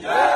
Yeah.